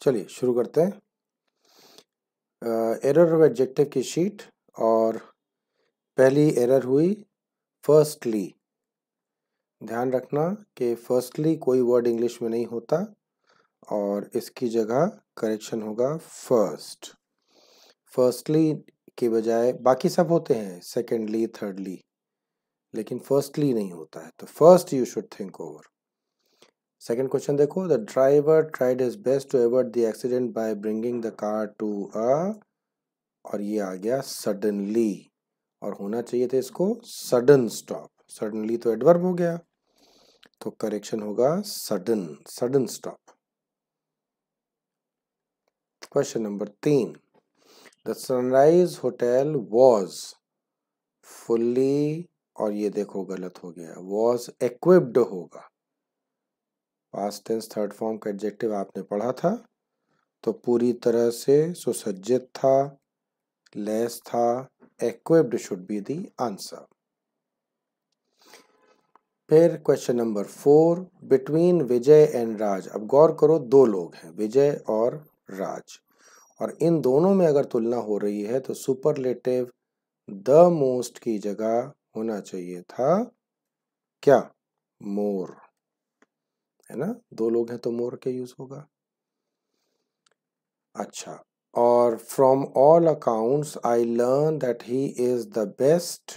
चलिए शुरू करते हैं। एरर ऑफ़ एडजेक्टिव की शीट और पहली एरर हुई फर्स्टली ध्यान रखना कि फर्स्टली कोई वर्ड इंग्लिश में नहीं होता और इसकी जगह करेक्शन होगा फ़र्स्ट फर्स्टली के बजाय बाकी सब होते हैं सेकेंडली थर्डली लेकिन फर्स्टली नहीं होता है तो first you should think over second question देखो the driver tried his best to avoid the accident by bringing the car to a और ये आ गया सडनली और होना चाहिए था इसको सडन स्टॉप सडनली तो एडवर्ब हो गया तो करेक्शन होगा sudden sudden stop question number तीन. The sunrise hotel was fully और ये देखो गलत हो गया वॉज़ इक्विप्ड होगा. पास्ट टेंस थर्ड फॉर्म का एडजेक्टिव आपने पढ़ा था तो पूरी तरह से सुसज्जित था लेस था equipped should be the answer फिर question number four between Vijay and Raj अब गौर करो दो लोग हैं विजय और राज और इन दोनों में अगर तुलना हो रही है तो सुपरलेटिव द मोस्ट की जगह होना चाहिए था, क्या? मोर है ना? दो लोग हैं तो मोर के यूज़ होगा। अच्छा और from all accounts I learn that he is the best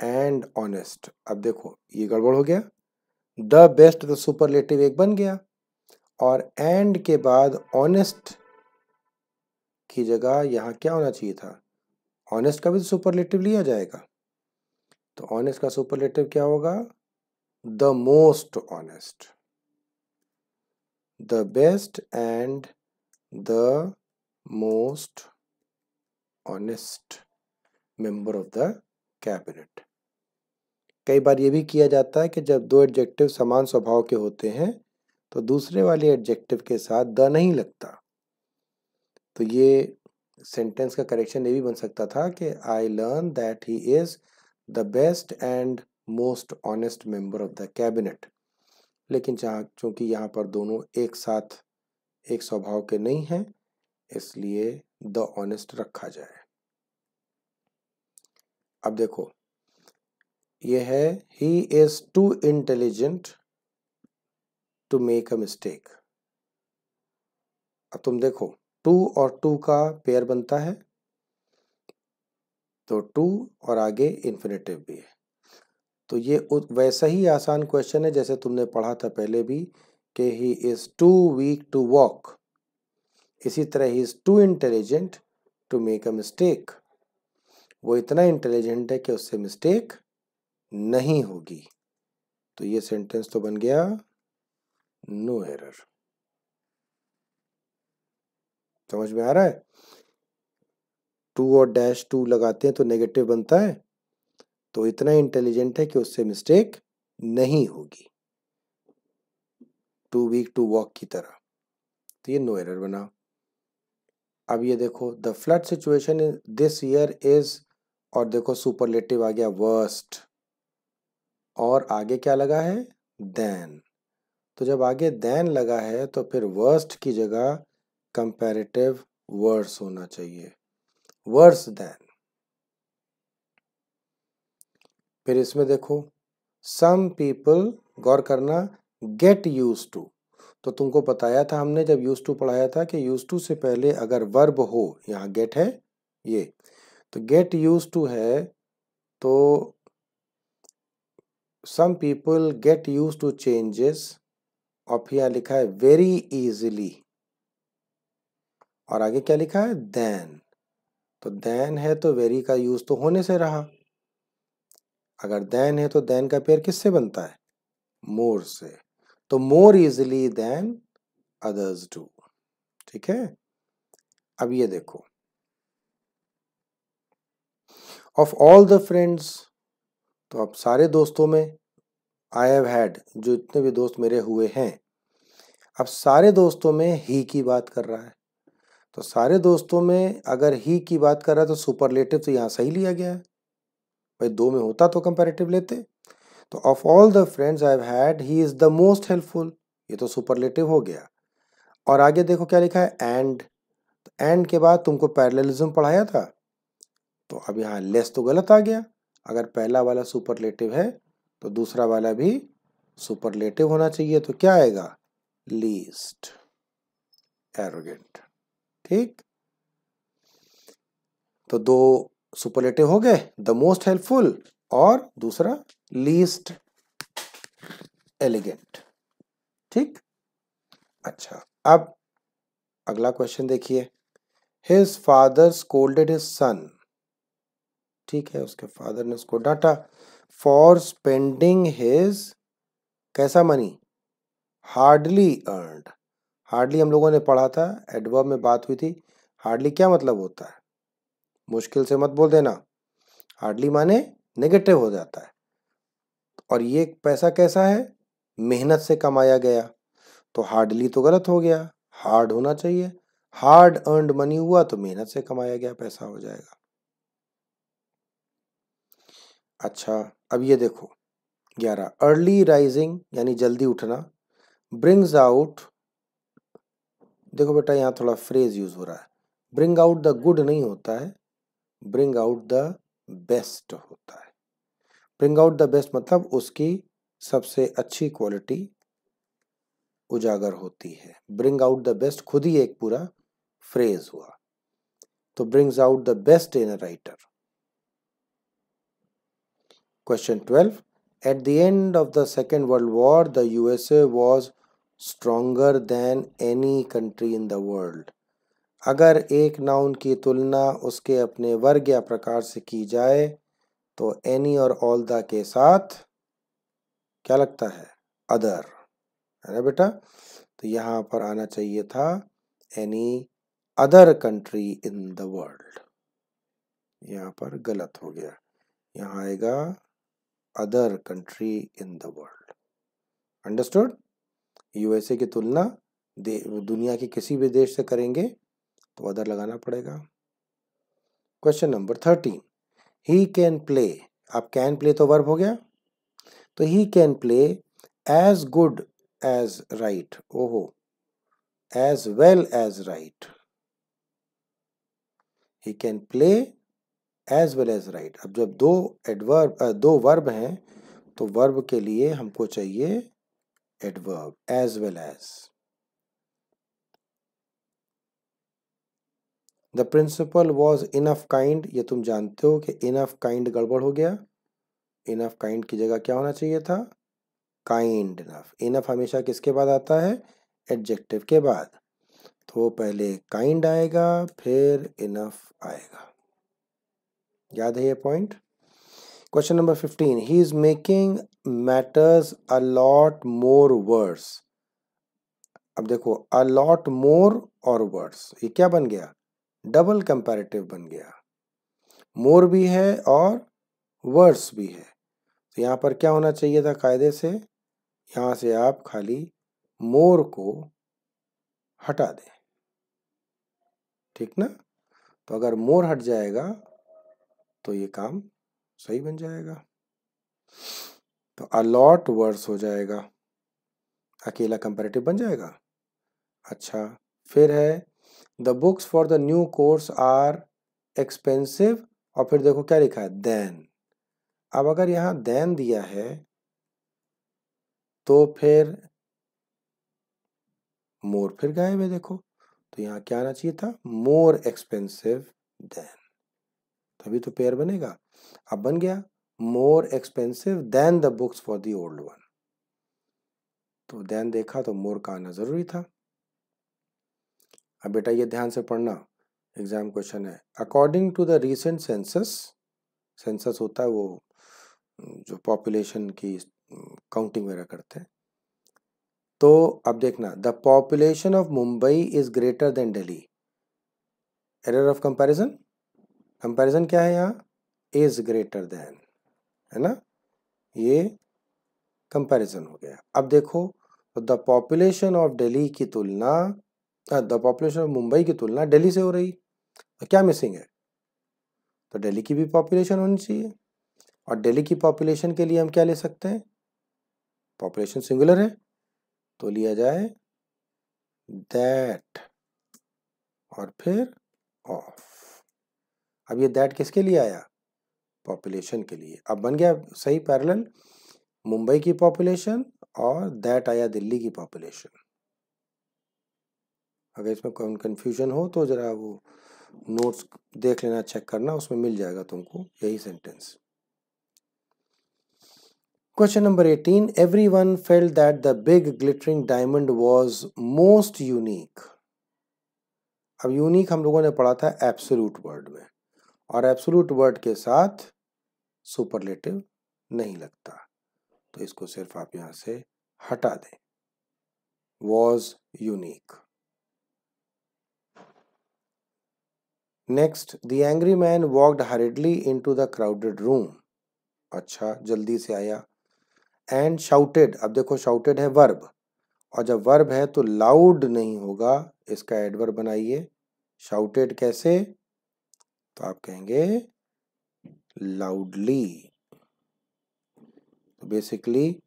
and honest अब देखो, ये गड़बड़ हो गया। द बेस्ट तो सुपरलेटिव एक बन गया। और एंड के बाद ऑनेस्ट की जगह यहाँ क्या होना चाहिए था? ऑनेस्ट का भी सुपरलेटिव लिया जाएगा। तो ऑनेस्ट का सुपरलेटिव क्या होगा? The most honest the best and the most honest member of the cabinet कई बार ये भी किया जाता है कि जब दो एडजेक्टिव समान स्वभाव के होते हैं तो दूसरे वाले एडजेक्टिव के साथ द नहीं लगता। तो ये सेंटेंस का करेक्शन ये भी बन सकता था कि I learn that he is the best and most honest member of the cabinet लेकिन जहाँ चूँकि यहाँ पर दोनों एक साथ, एक स्वभाव के नहीं हैं, इसलिए द ऑनेस्ट रखा जाए। अब देखो, ये है he is too intelligent to make a mistake अब तुम देखो टू और टू का पेयर बनता है तो टू और आगे इन्फिनेटिव भी है। तो ये वैसा ही आसान क्वेश्चन है जैसे तुमने पढ़ा था पहले भी कि he is too weak to walk इसी तरह he is too intelligent to make a mistake वो इतना इंटेलिजेंट है कि उससे मिस्टेक नहीं होगी। तो ये सेंटेंस तो बन गया नो एरर समझ में आ रहा है? टू और डैश टू लगाते हैं तो नेगेटिव बनता है। तो इतना इंटेलिजेंट है कि उससे मिस्टेक नहीं होगी। टू वीक टू वॉक की तरह। तो ये नो एरर बना। अब ये देखो the flood situation in this year is और देखो सुपरलेटिव आ गया वर्स्ट और आगे क्या लगा है? देन तो जब आगे देन लगा है तो फिर वर्स्ट की जगह कंपैरेटिव वर्स होना चाहिए। वर्स देन फिर इसमें देखो सम पीपल गौर करना गेट यूज़ टू तो तुमको बताया था हमने जब यूज़ टू पढ़ाया था कि यूज़ टू से पहले अगर वर्ब हो, यहाँ गेट है, ये। तो गेट यूज़ टू है तो some people get use to changes और फिर यहाँ लिखा है वेरी इजिली और आगे क्या लिखा है? देन तो देन है तो वेरी का यूज़ तो होने से रहा। अगर देन है तो देन का पेयर किससे बनता है? मोर से। तो more easily than others do. ठीक है? अब ये देखो। ऑफ़ ऑल द फ्रेंड्स तो अब सारे दोस्तों में आई हैव हैड जो इतने भी दोस्त मेरे हुए हैं, अब सारे दोस्तों में ही की बात कर रहा है। तो सारे दोस्तों में अगर ही की बात कर रहा है तो सुपरलेटिव तो यहाँ सही लिया गया है। भाई दो में होता तो कंपेरेटिव लेते। तो of all the friends I had he is the most helpful ये तो सुपरलेटिव हो गया। और आगे देखो क्या लिखा है? एंड तो एंड के बाद तुमको पैरेललिज्म पढ़ाया था। तो अब यहाँ लेस तो गलत आ गया। अगर पहला वाला सुपरलेटिव है तो दूसरा वाला भी सुपरलेटिव होना चाहिए। तो क्या आएगा? लीस्ट एरोगेंट ठीक? तो दो सुपरलेटिव हो गए द मोस्ट हेल्पफुल और दूसरा लीस्ट एलिगेंट ठीक? अच्छा अब अगला क्वेश्चन देखिए। His father scolded his son ठीक है, उसके फादर ने उसको डांटा। फॉर स्पेंडिंग हिज कैसा मनी हार्डली अर्नड हार्डली हम लोगों ने पढ़ा था एडवर्ब में बात हुई थी। हार्डली क्या मतलब होता है? मुश्किल से मत बोल देना। हार्डली माने नेगेटिव हो जाता है। और ये पैसा कैसा है? मेहनत से कमाया गया। तो हार्डली तो गलत हो गया। हार्ड होना चाहिए। हार्ड अर्नड मनी हुआ तो मेहनत से कमाया गया, पैसा हो जाएगा। अच्छा अब ये देखो। ग्यारह। अर्ली राइजिंग, यानी जल्दी उठना, ब्रिंग्स आउट। देखो बेटा, यहाँ थोड़ा फ्रेज यूज़ हो रहा है। ब्रिंग आउट द गुड नहीं होता है। ब्रिंग आउट द बेस्ट होता है ब्रिंग आउट द बेस्ट मतलब उसकी सबसे अच्छी क्वालिटी उजागर होती है ब्रिंग आउट द बेस्ट खुद ही एक पूरा फ्रेज हुआ तो brings out the best in a writer Question 12. At the end of the Second World War, the USA was stronger than any country in the world. अगर एक noun की तुलना उसके अपने वर्ग या प्रकार से की जाए तो एनी और ऑल द के साथ क्या लगता है? अदर है ना बेटा? तो यहाँ पर आना चाहिए था any other country in the world यहाँ पर गलत हो गया। यहाँ आएगा other country in the world understood USA की तुलना दुनिया के किसी भी देश से करेंगे तो अदर लगाना पड़ेगा। Question number thirteen he can play आप कैन प्ले तो वर्ब हो गया। तो he can play as good as right ओहो। As well as right he can play as well as right अब जब दो एडवर्ब दो वर्ब हैं तो वर्ब के लिए हमको चाहिए adverb as well as the principal was enough kind ये तुम जानते हो कि इनफ काइंड गड़बड़ हो गया। इनफ काइंड की जगह क्या होना चाहिए था? काइंड इनफ इनफ हमेशा किसके बाद आता है? एडजेक्टिव के बाद। तो पहले काइंड आएगा, फिर इनफ आएगा। याद है ये point question number fifteen he is making matters a lot more words अब देखो अ लॉट मोर और वर्ड्स ये क्या बन गया? डबल कंपैरेटिव बन गया। मोर भी है और वर्ड्स भी है। तो यहाँ पर क्या होना चाहिए था कायदे से? यहाँ से आप खाली मोर को हटा दें। ठीक ना? तो अगर मोर हट जाएगा तो ये काम सही बन जाएगा। तो अलॉट वर्स हो जाएगा। अकेला कंपेरेटिव बन जाएगा। अच्छा फिर है the books for the new course are expensive और फिर देखो क्या लिखा है? देन अब अगर यहाँ देन दिया है तो फिर मोर फिर गायब है देखो। तो यहाँ क्या आना चाहिए था? मोर एक्सपेंसिव देन तभी तो पेयर बनेगा। अब बन गया more expensive than the books for the old one तो देन देखा तो मोर का आना ज़रूरी था। अब बेटा ये ध्यान से पढ़ना एग्ज़ाम क्वेश्चन है। According to the recent census census होता है वो जो पॉपुलेशन की काउंटिंग वगैरह करते हैं। तो अब देखना the population of Mumbai is greater than Delhi error of comparison comparison क्या है यहाँ? इज़ ग्रेटर देन है ना? ये कंपैरिजन हो गया। अब देखो द पॉपुलेशन ऑफ़ दिल्ली की तुलना द पॉपुलेशन ऑफ़ मुंबई की तुलना दिल्ली से हो रही। तो क्या मिसिंग है? तो दिल्ली की भी पॉपुलेशन होनी चाहिए। और दिल्ली की पॉपुलेशन के लिए हम क्या ले सकते हैं? पॉपुलेशन सिंगुलर है। तो लिया जाए दैट और फिर ऑफ़ अब ये दैट किसके लिए आया? पॉपुलेशन के लिए। अब बन गया सही पैरेलल मुंबई की पॉपुलेशन और दैट आया दिल्ली की पॉपुलेशन अगर इसमें कोई कंफ्यूजन हो तो ज़रा वो नोट्स देख लेना चेक करना, उसमें मिल जाएगा तुमको यही sentence question number 18 everyone felt that the big glittering diamond was most unique. अब यूनिक हम लोगों ने पढ़ा था एब्सोल्यूट वर्ड में और एब्सोल्यूट वर्ड के साथ सुपरलेटिव नहीं लगता। तो इसको सिर्फ़ आप यहाँ से हटा दें। Was unique next the angry man walked hurriedly into the crowded room अच्छा जल्दी से आया। एंड शाउटेड अब देखो शाउटेड है वर्ब और जब वर्ब है तो लाउड नहीं होगा, इसका एडवर्ब बनाइए। शाउटेड कैसे? तो आप कहेंगे लाउडली बेसिकली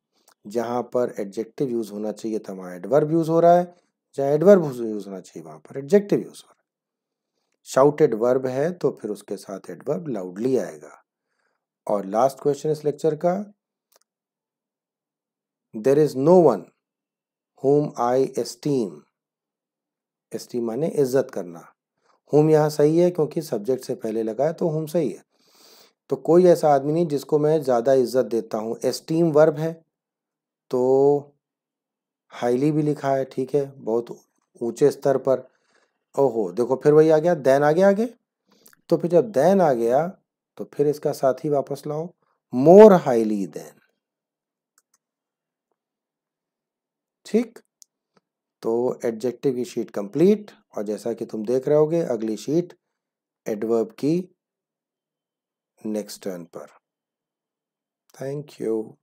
जहाँ पर एडजेक्टिव यूज़ होना चाहिए था, वहाँ एडवर्ब यूज़ हो रहा है। जहाँ एडवर्ब यूज़ होना चाहिए, वहाँ पर एडजेक्टिव यूज़ हो रहा है। शाउटेड वर्ब है तो फिर उसके साथ एडवर्ब लाउडली आएगा। और लास्ट क्वेश्चन इस लेक्चर का there is no one whom I esteem esteem माने इज़्ज़त करना। होम यहाँ सही है, क्योंकि सब्जेक्ट से पहले लगा है तो होम सही है। तो कोई ऐसा आदमी नहीं जिसको मैं ज़्यादा इज़्ज़त देता हूँ। एस्टीम वर्ब है तो हाईली भी लिखा है, ठीक है, बहुत ऊँचे स्तर पर। ओहो, देखो फिर वही आ गया देन आ गया आगे। तो फिर जब देन आ गया तो फिर इसका साथ ही वापस लाओ। मोर हाईली देन ठीक? तो एडजेक्टिव की शीट कंप्लीट और जैसा कि तुम देख रहे होगे, अगली शीट एडवर्ब की नेक्स्ट टर्न पर। Thank you